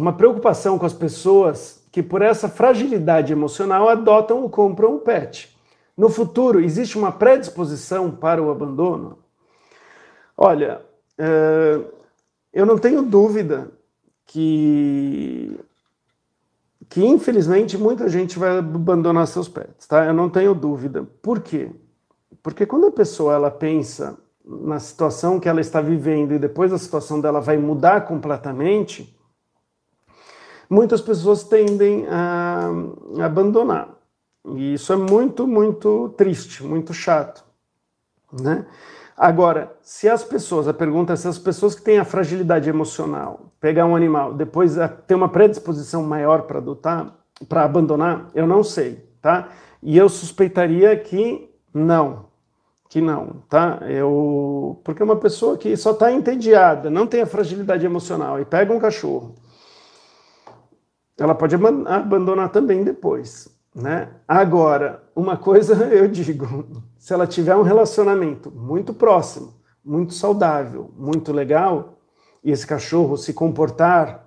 uma preocupação com as pessoas que, por essa fragilidade emocional, adotam ou compram o pet. No futuro, existe uma predisposição para o abandono? Olha, é, eu não tenho dúvida que, que, infelizmente, muita gente vai abandonar seus pets, tá? Eu não tenho dúvida. Por quê? Porque quando a pessoa ela pensa na situação que ela está vivendo e depois a situação dela vai mudar completamente, muitas pessoas tendem a, abandonar. E isso é muito, muito triste, muito chato, né? Agora, se as pessoas, a pergunta é se as pessoas que têm a fragilidade emocional, pegar um animal, depois ter uma predisposição maior para adotar, para abandonar, eu não sei, tá? E eu suspeitaria que não, que não, tá? Eu, porque uma pessoa que só está entediada, não tem a fragilidade emocional e pega um cachorro, ela pode abandonar também depois. Né? Agora, uma coisa eu digo: se ela tiver um relacionamento muito próximo, muito saudável, muito legal, e esse cachorro se comportar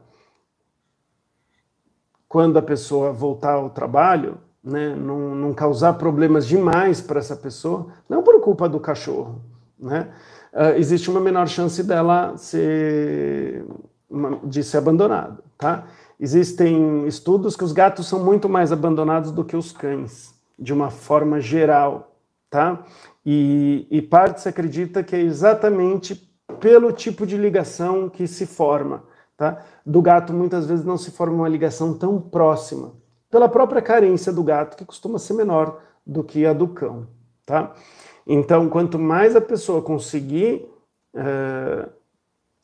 quando a pessoa voltar ao trabalho, né, não, não causar problemas demais para essa pessoa, não por culpa do cachorro, né, uh, existe uma menor chance dela ser, de ser abandonada, tá? Existem estudos que os gatos são muito mais abandonados do que os cães, de uma forma geral, tá? E, e parte se acredita que é exatamente pelo tipo de ligação que se forma, tá? Do gato muitas vezes não se forma uma ligação tão próxima, pela própria carência do gato, que costuma ser menor do que a do cão, tá? Então, quanto mais a pessoa conseguir é,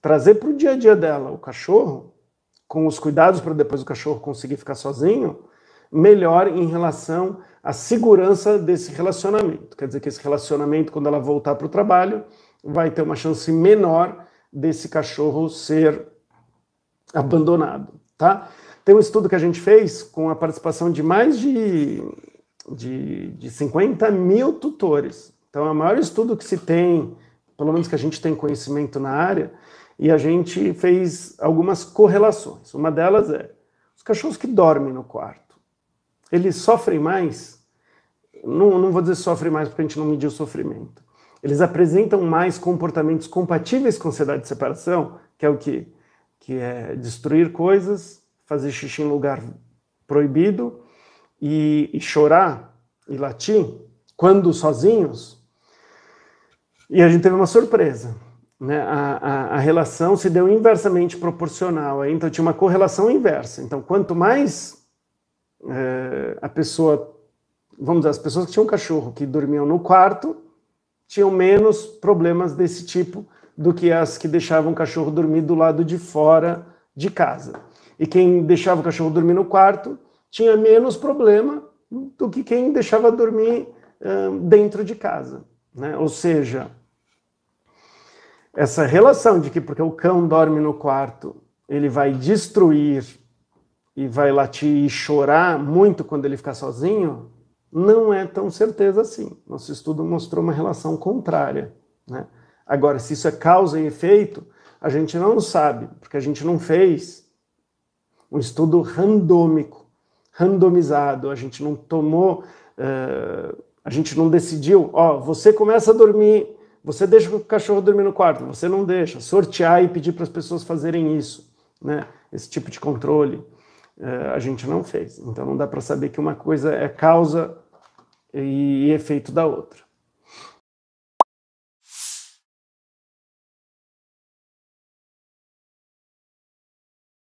trazer para o dia a dia dela o cachorro, com os cuidados para depois o cachorro conseguir ficar sozinho, melhor em relação à segurança desse relacionamento. Quer dizer que esse relacionamento, quando ela voltar para o trabalho, vai ter uma chance menor desse cachorro ser abandonado, tá? Tem um estudo que a gente fez com a participação de mais de, de, de 50 mil tutores. Então, é o maior estudo que se tem, pelo menos que a gente tem conhecimento na área, e a gente fez algumas correlações. Uma delas é os cachorros que dormem no quarto, eles sofrem mais. Não, não vou dizer sofrem mais porque a gente não mediu o sofrimento. Eles apresentam mais comportamentos compatíveis com ansiedade de separação, que é o que? Que é destruir coisas, fazer xixi em lugar proibido e, e chorar e latir quando sozinhos. E a gente teve uma surpresa né, a, a, a, relação se deu inversamente proporcional. Então tinha uma correlação inversa. Então, quanto mais é, a pessoa, vamos dizer, as pessoas que tinham cachorro que dormiam no quarto tinham menos problemas desse tipo do que as que deixavam o cachorro dormir do lado de fora de casa. E quem deixava o cachorro dormir no quarto tinha menos problema do que quem deixava dormir dentro de casa. Né? Ou seja, essa relação de que porque o cão dorme no quarto, ele vai destruir e vai latir e chorar muito quando ele ficar sozinho, não é tão certeza assim. Nosso estudo mostrou uma relação contrária. Né? Agora, se isso é causa e efeito, a gente não sabe, porque a gente não fez um estudo randômico, randomizado, a gente não tomou, uh, a gente não decidiu, ó, você começa a dormir você deixa o cachorro dormir no quarto, você não deixa. Sortear e pedir para as pessoas fazerem isso, né? Esse tipo de controle uh, a gente não fez. Então não dá para saber que uma coisa é causa e efeito da outra.